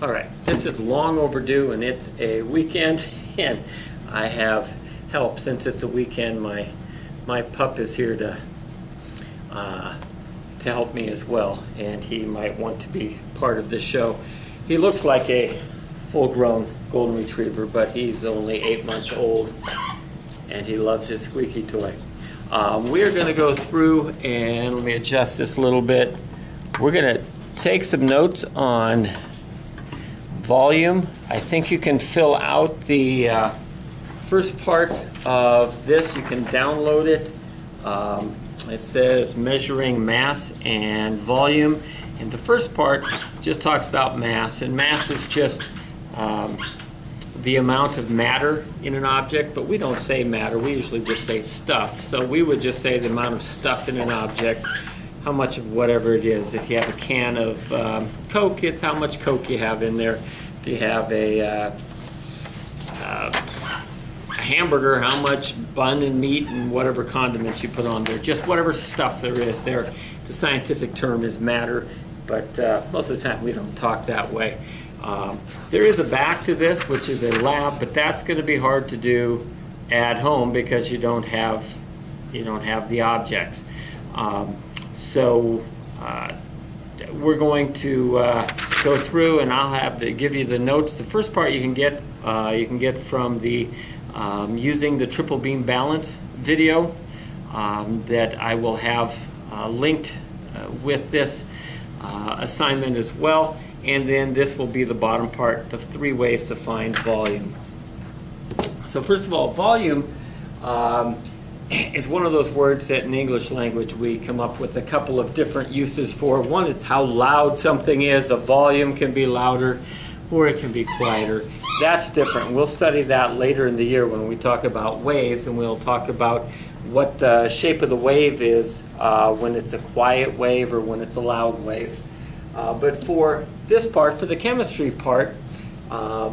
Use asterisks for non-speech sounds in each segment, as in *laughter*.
All right, this is long overdue and it's a weekend *laughs* and I have help since it's a weekend. My my pup is here to uh, to help me as well and he might want to be part of this show. He looks like a full-grown golden retriever but he's only eight months old and he loves his squeaky toy. Um, we're going to go through and let me adjust this a little bit. We're going to take some notes on volume. I think you can fill out the uh, first part of this. You can download it. Um, it says measuring mass and volume. And the first part just talks about mass. And mass is just um, the amount of matter in an object, but we don't say matter. We usually just say stuff. So we would just say the amount of stuff in an object how much of whatever it is. If you have a can of um, Coke, it's how much Coke you have in there. If you have a, uh, uh, a hamburger, how much bun and meat and whatever condiments you put on there. Just whatever stuff there is there. The scientific term is matter, but uh, most of the time we don't talk that way. Um, there is a back to this, which is a lab, but that's going to be hard to do at home because you don't have you don't have the objects. Um, so uh, we're going to uh, go through and I'll have to give you the notes. The first part you can get uh, you can get from the um, using the triple beam balance video um, that I will have uh, linked uh, with this uh, assignment as well. And then this will be the bottom part, the three ways to find volume. So first of all, volume um, is one of those words that in English language we come up with a couple of different uses for. One is how loud something is. A volume can be louder or it can be quieter. That's different. We'll study that later in the year when we talk about waves and we'll talk about what the shape of the wave is uh, when it's a quiet wave or when it's a loud wave. Uh, but for this part, for the chemistry part, uh,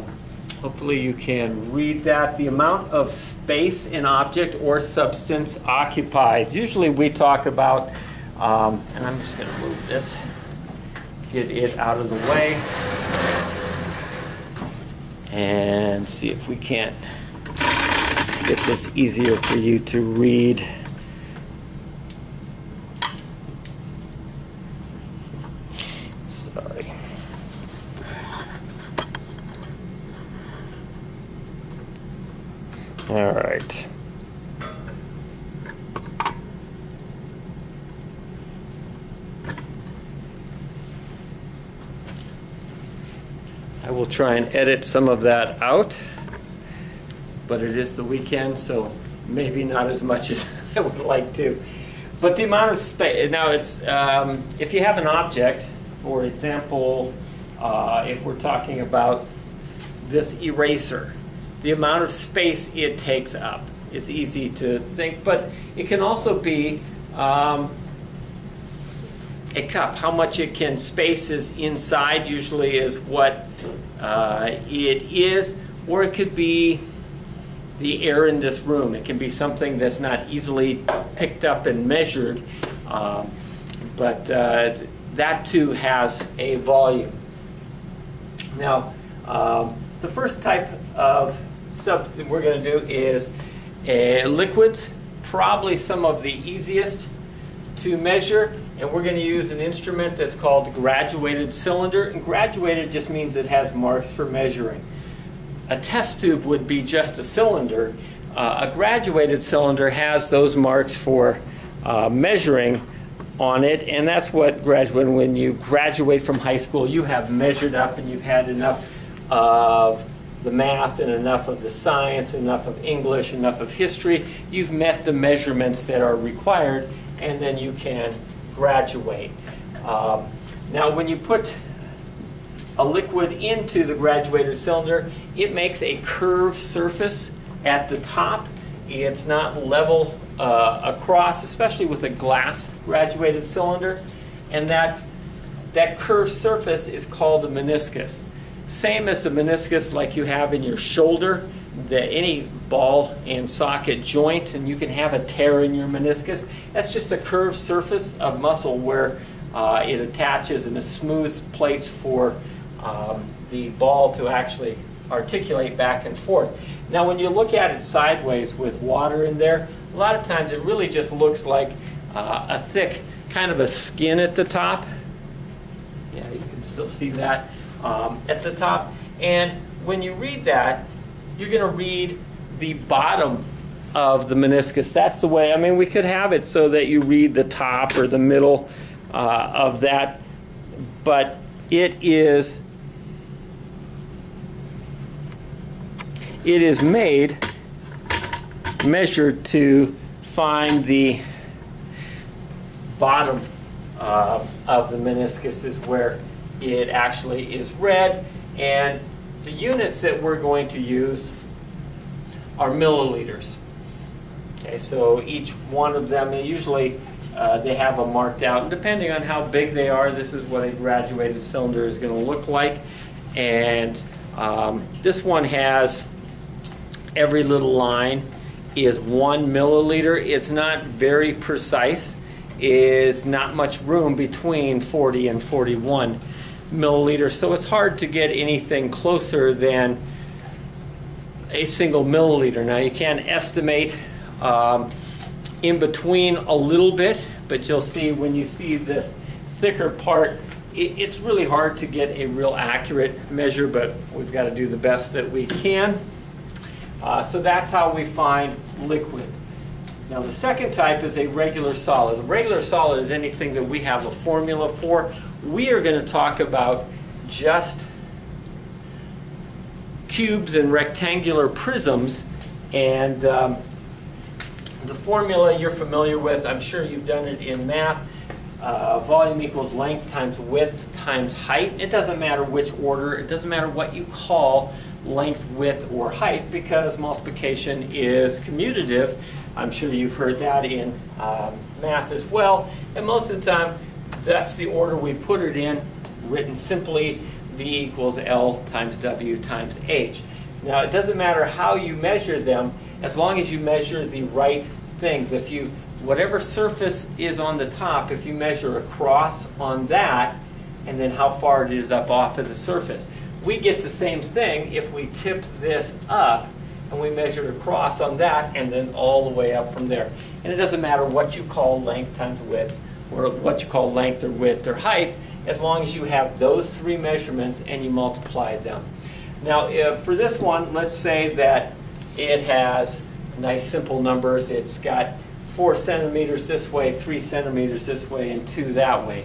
Hopefully you can read that. The amount of space an object or substance occupies. Usually we talk about, um, and I'm just going to move this, get it out of the way, and see if we can't get this easier for you to read. All right. I will try and edit some of that out, but it is the weekend, so maybe not as much as *laughs* I would like to. But the amount of space, now it's, um, if you have an object, for example, uh, if we're talking about this eraser, the amount of space it takes up is easy to think, but it can also be um, a cup. How much it can space is inside usually is what uh, it is, or it could be the air in this room. It can be something that's not easily picked up and measured, um, but uh, that too has a volume. Now, um, the first type of something we're going to do is uh, liquids, probably some of the easiest to measure, and we're going to use an instrument that's called graduated cylinder, and graduated just means it has marks for measuring. A test tube would be just a cylinder. Uh, a graduated cylinder has those marks for uh, measuring on it, and that's what graduate, when you graduate from high school, you have measured up and you've had enough of the math and enough of the science, enough of English, enough of history, you've met the measurements that are required, and then you can graduate. Um, now, when you put a liquid into the graduated cylinder, it makes a curved surface at the top. It's not level uh, across, especially with a glass graduated cylinder. And that, that curved surface is called a meniscus. Same as the meniscus like you have in your shoulder, the, any ball and socket joint, and you can have a tear in your meniscus. That's just a curved surface of muscle where uh, it attaches in a smooth place for um, the ball to actually articulate back and forth. Now when you look at it sideways with water in there, a lot of times it really just looks like uh, a thick kind of a skin at the top. Yeah, you can still see that um, at the top. And when you read that, you're going to read the bottom of the meniscus. That's the way, I mean, we could have it so that you read the top or the middle uh, of that, but it is it is made measured to find the bottom uh, of the meniscus is where it actually is read and the units that we're going to use are milliliters. Okay, so each one of them, usually uh, they have them marked out. And depending on how big they are, this is what a graduated cylinder is going to look like. And um, this one has every little line is one milliliter. It's not very precise. Is not much room between 40 and 41 milliliters. So it's hard to get anything closer than a single milliliter. Now you can estimate um, in between a little bit, but you'll see when you see this thicker part, it, it's really hard to get a real accurate measure, but we've got to do the best that we can. Uh, so that's how we find liquid. Now the second type is a regular solid. A regular solid is anything that we have a formula for. We are going to talk about just cubes and rectangular prisms and um, the formula you're familiar with, I'm sure you've done it in math. Uh, volume equals length times width times height. It doesn't matter which order, it doesn't matter what you call length, width, or height because multiplication is commutative. I'm sure you've heard that in um, math as well. And most of the time, that's the order we put it in, written simply V equals L times W times H. Now, it doesn't matter how you measure them, as long as you measure the right things. If you, whatever surface is on the top, if you measure across on that, and then how far it is up off of the surface. We get the same thing if we tip this up and we measure across on that and then all the way up from there. And it doesn't matter what you call length times width or what you call length or width or height, as long as you have those three measurements and you multiply them. Now, if for this one, let's say that it has nice simple numbers. It's got four centimeters this way, three centimeters this way, and two that way.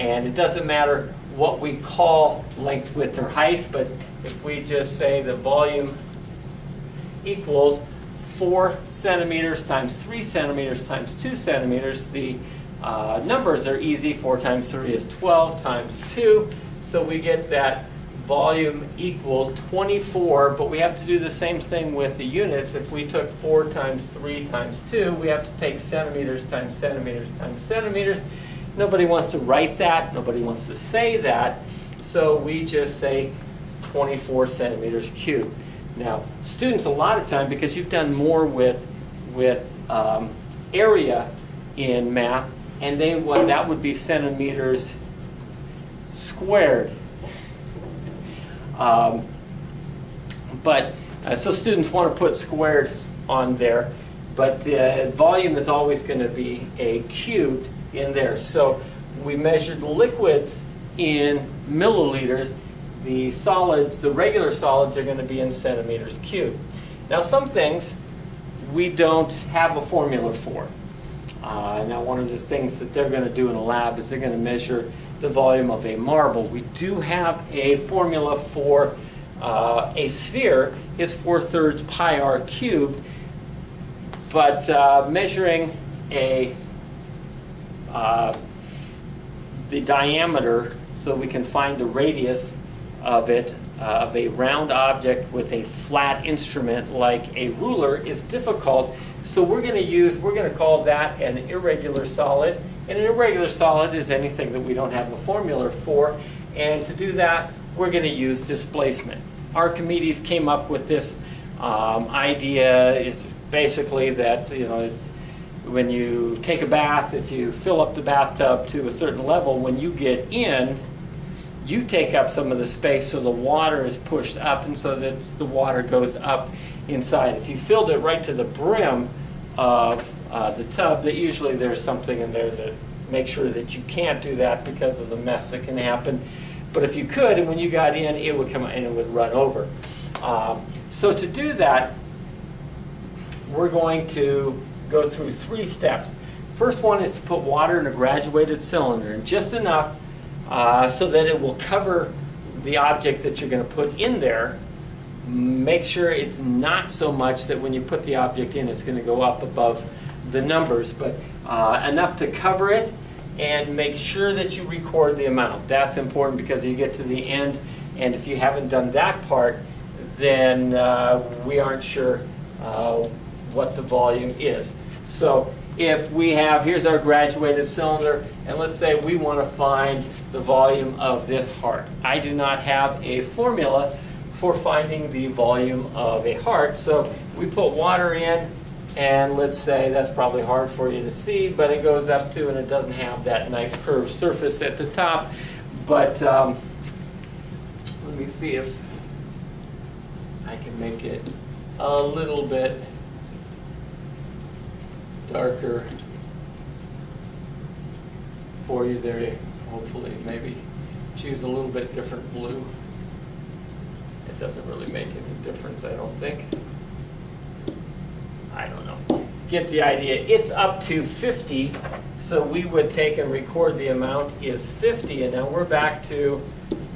And it doesn't matter what we call length, width, or height, but if we just say the volume equals four centimeters times three centimeters times two centimeters, the uh, numbers are easy. Four times three is 12 times two. So we get that volume equals 24, but we have to do the same thing with the units. If we took 4 times 3 times 2, we have to take centimeters times centimeters times centimeters. Nobody wants to write that. Nobody wants to say that. So we just say 24 centimeters cubed. Now, students a lot of time, because you've done more with, with um, area in math, and they what that would be centimeters squared. Um, but uh, so students want to put squared on there, but uh, volume is always going to be a cubed in there. So we measured liquids in milliliters. The solids, the regular solids, are going to be in centimeters cubed. Now some things we don't have a formula for. Uh, now one of the things that they're going to do in a lab is they're going to measure the volume of a marble. We do have a formula for uh, a sphere is 4 thirds pi r cubed, but uh, measuring a uh, the diameter so we can find the radius of it uh, of a round object with a flat instrument like a ruler is difficult. So we're going to use, we're going to call that an irregular solid and an irregular solid is anything that we don't have a formula for. And to do that, we're going to use displacement. Archimedes came up with this um, idea, basically that you know, if, when you take a bath, if you fill up the bathtub to a certain level, when you get in, you take up some of the space so the water is pushed up and so that the water goes up inside. If you filled it right to the brim of uh, the tub, that usually there's something in there that makes sure that you can't do that because of the mess that can happen. But if you could, and when you got in, it would come in and it would run over. Um, so to do that, we're going to go through three steps. First one is to put water in a graduated cylinder, and just enough uh, so that it will cover the object that you're going to put in there. Make sure it's not so much that when you put the object in, it's going to go up above the numbers, but uh, enough to cover it and make sure that you record the amount. That's important because you get to the end, and if you haven't done that part, then uh, we aren't sure uh, what the volume is. So if we have, here's our graduated cylinder, and let's say we want to find the volume of this heart. I do not have a formula for finding the volume of a heart, so we put water in, and let's say that's probably hard for you to see, but it goes up to, and it doesn't have that nice curved surface at the top, but um, let me see if I can make it a little bit darker for you there. Hopefully, maybe choose a little bit different blue. It doesn't really make any difference, I don't think. I don't know. Get the idea. It's up to 50, so we would take and record the amount is 50, and now we're back to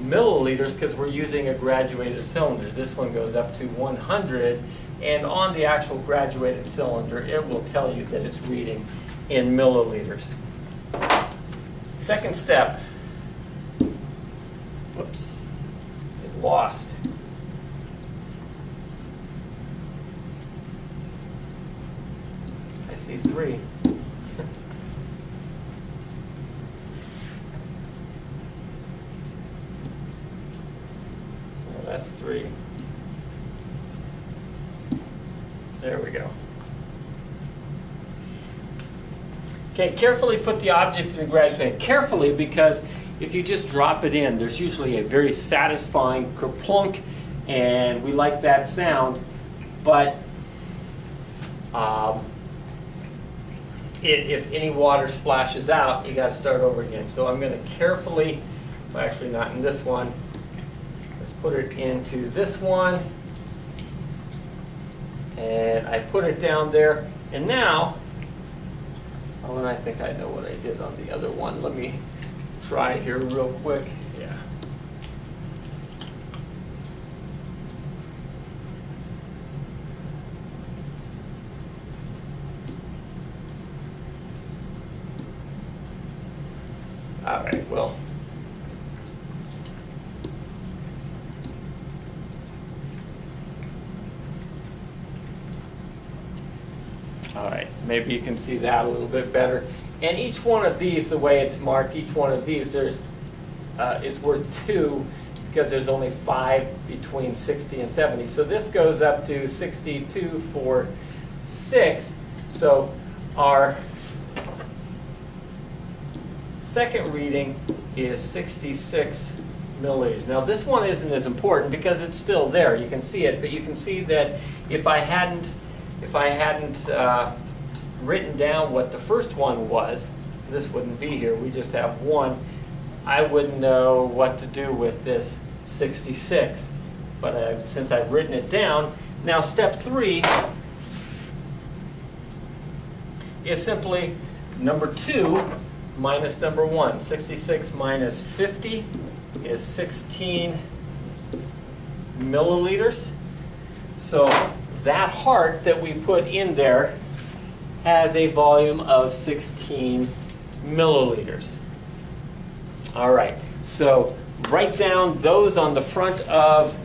milliliters because we're using a graduated cylinder. This one goes up to 100, and on the actual graduated cylinder, it will tell you that it's reading in milliliters. Second step, whoops, is lost. I see three. *laughs* that's three. There we go. Okay, carefully put the objects in the graduate Carefully because if you just drop it in, there's usually a very satisfying kerplunk, and we like that sound, but um, it, if any water splashes out, you got to start over again. So I'm going to carefully, well, actually not in this one, let's put it into this one and I put it down there. And now, oh, and I think I know what I did on the other one. Let me try it here real quick. Yeah. All right, well, All right, maybe you can see that a little bit better. And each one of these, the way it's marked, each one of these there's uh, is worth two because there's only five between 60 and 70. So this goes up to 62 for six. So our second reading is 66 milliliters. Now this one isn't as important because it's still there. You can see it, but you can see that if I hadn't if I hadn't uh, written down what the first one was, this wouldn't be here. We just have one. I wouldn't know what to do with this 66. But I've, since I've written it down, now step three is simply number two minus number one. 66 minus 50 is 16 milliliters. So that heart that we put in there has a volume of 16 milliliters. All right, so write down those on the front of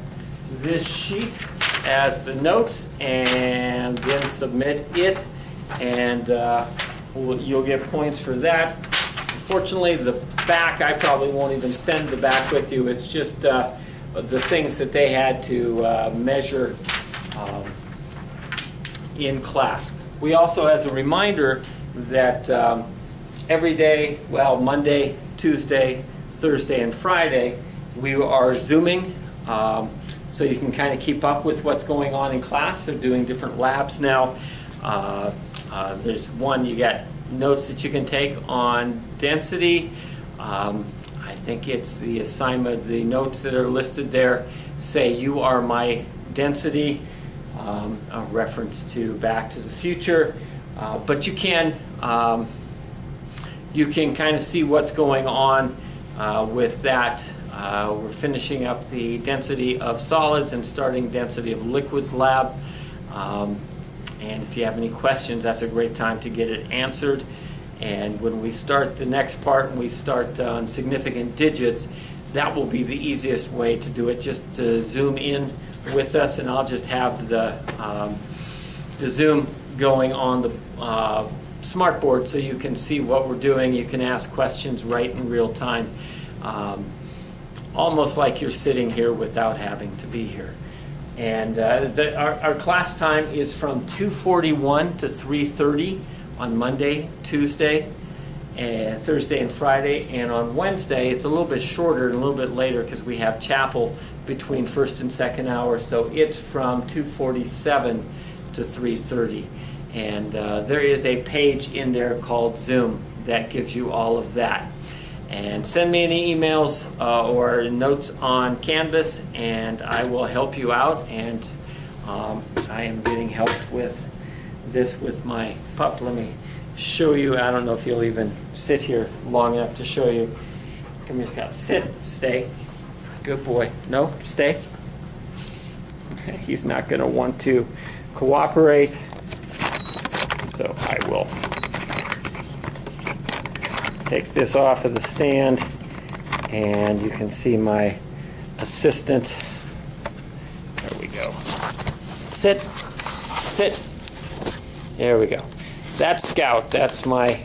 this sheet as the notes and then submit it and uh, you'll get points for that. Unfortunately, the back, I probably won't even send the back with you. It's just uh, the things that they had to uh, measure um, in class. We also, as a reminder, that um, every day, well, Monday, Tuesday, Thursday, and Friday, we are Zooming, um, so you can kind of keep up with what's going on in class. They're doing different labs now. Uh, uh, There's one, you got notes that you can take on density. Um, I think it's the assignment, the notes that are listed there say you are my density, um, a reference to Back to the Future. Uh, But you can, um, you can kind of see what's going on uh, with that. Uh, We're finishing up the density of solids and starting density of liquids lab. Um, And if you have any questions, that's a great time to get it answered. And when we start the next part, and we start on significant digits, that will be the easiest way to do it, just to zoom in with us, and I'll just have the, um, the Zoom going on the uh, smartboard so you can see what we're doing. You can ask questions right in real time, um, almost like you're sitting here without having to be here. And uh, the, our, our class time is from 2:41 to 3:30 on Monday, Tuesday, and Thursday and Friday. And on Wednesday, it's a little bit shorter and a little bit later because we have chapel between first and second hour. So it's from 2:47 to 3:30. And uh, there is a page in there called Zoom that gives you all of that. And send me any emails uh, or notes on Canvas, and I will help you out. And um, I am getting helped with this with my pup. Let me show you. I don't know if you'll even sit here long enough to show you. Come here, Scott. Sit. Stay. Good boy. No, stay. He's not going to want to cooperate. So I will take this off of the stand and you can see my assistant. There we go. Sit, sit. There we go. That's Scout. That's my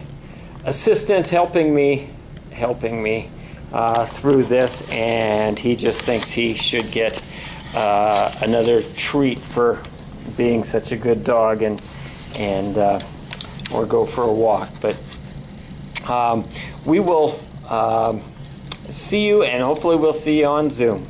assistant helping me, helping me uh, through this, and he just thinks he should get uh, another treat for being such a good dog and and uh, or go for a walk. But um, we will um, see you, and hopefully we'll see you on Zoom.